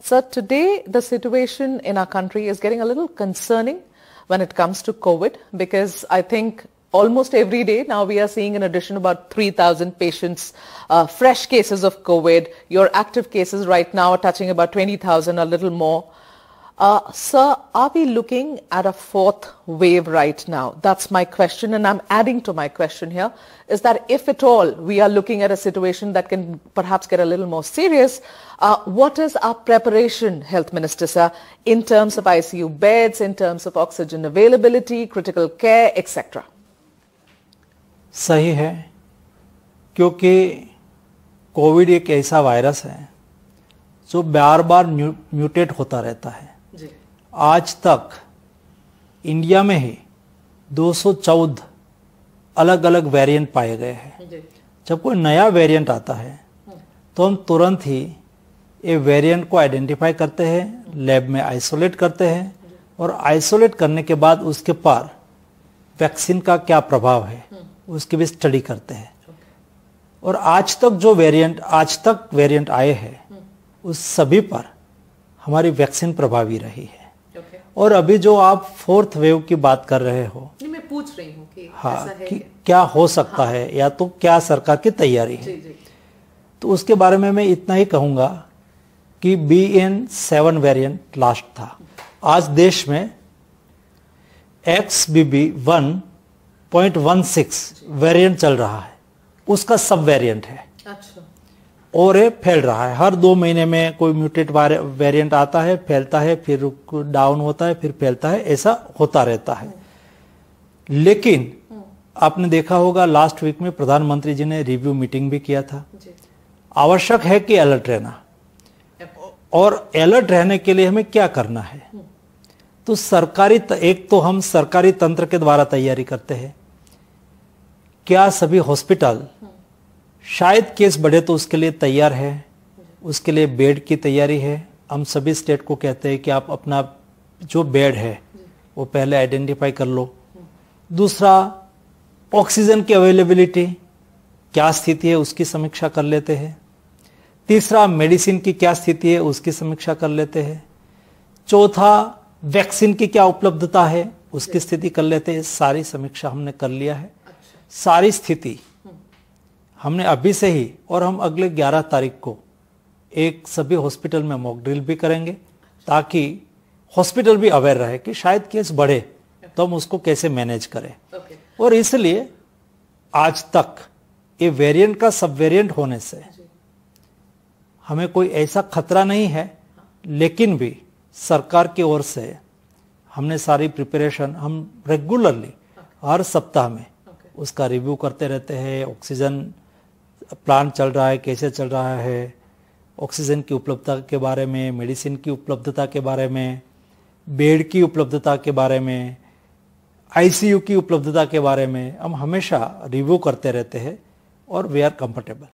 Sir, today the situation in our country is getting a little concerning when it comes to COVID because I think almost every day now we are seeing in addition about 3,000 patients, uh, fresh cases of COVID. Your active cases right now are touching about 20,000, a little more. Uh, sir, are we looking at a fourth wave right now? That's my question, and I'm adding to my question here, is that if at all we are looking at a situation that can perhaps get a little more serious, uh, what is our preparation, Health Minister, sir, in terms of ICU beds, in terms of oxygen availability, critical care, etc.? सही है क्योंकि Covid एक ऐसा virus है जो बार बार mutate होता रहता है आज तक इंडिया में ही 214 अलग अलग वेरिएंट पाए गए हैं। जब कोई नया वेरिएंट आता है तो हम तुरंत ही ये वेरिएंट को आइडेंटिफाई करते हैं लैब में आइसोलेट करते हैं और आइसोलेट करने के बाद उसके पर वैक्सीन का क्या प्रभाव है उसकी भी स्टडी करते हैं। और आज तक जो वेरिएंट आज तक वेरिएंट आए हैं उस सभी पर हमारी वैक्सीन प्रभावी रही है। और अभी जो आप फोर्थ वेव की बात कर रहे हो मैं पूछ रही हूँ कि हाँ ऐसा है कि क्या? हो सकता हाँ। है या तो क्या सरकार की तैयारी है? जी, जी। तो उसके बारे में मैं इतना ही कहूँगा कि B N seven variant last था। आज देश में X B B one point one six variant चल रहा है। उसका सब वेरियंट है। अच्छा। और ये फैल रहा है। हर दो महीने में कोई म्यूटेट वेरिएंट आता है फैलता है फिर डाउन होता है फिर फैलता है ऐसा होता रहता है। लेकिन आपने देखा होगा लास्ट वीक में प्रधानमंत्री जी ने रिव्यू मीटिंग भी किया था। आवश्यक है कि अलर्ट रहना। और अलर्ट रहने के लिए हमें क्या करना है? तो सरकारी एक तो हम सरकारी तंत्र के द्वारा तैयारी करते हैं। क्या सभी हॉस्पिटल शायद केस बढ़े तो उसके लिए तैयार है, उसके लिए बेड की तैयारी है। हम सभी स्टेट को कहते हैं कि आप अपना जो बेड है, वो पहले आइडेंटिफाई कर लो। दूसरा, ऑक्सीजन की अवेलेबिलिटी, क्या स्थिति है उसकी समीक्षा कर लेते हैं। तीसरा, मेडिसिन की क्या स्थिति है उसकी समीक्षा कर लेते हैं। चौथा, वैक्सीन की क्या उपलब्धता है उसकी स्थिति कर लेते हैं। सारी समीक्षा हमने कर लिया है। सारी स्थिति हमने अभी से ही और हम अगले 11 तारीख को एक सभी हॉस्पिटल में मॉक ड्रिल भी करेंगे ताकि हॉस्पिटल भी अवेयर रहे कि शायद केस बढ़े तो हम उसको कैसे मैनेज करें। और इसलिए आज तक ये वेरिएंट का सब वेरिएंट होने से हमें कोई ऐसा खतरा नहीं है लेकिन भी सरकार की ओर से हमने सारी प्रिपरेशन हम रेगुलरली हर सप्ताह में उसका रिव्यू करते रहते हैं ऑक्सीजन प्लान चल रहा है, कैसे चल रहा है, ऑक्सीजन की उपलब्धता के बारे में, मेडिसिन की उपलब्धता के बारे में, बेड की उपलब्धता के बारे में आईसीयू की उपलब्धता के बारे में हम हमेशा रिव्यू करते रहते हैं और वे आर कंफर्टेबल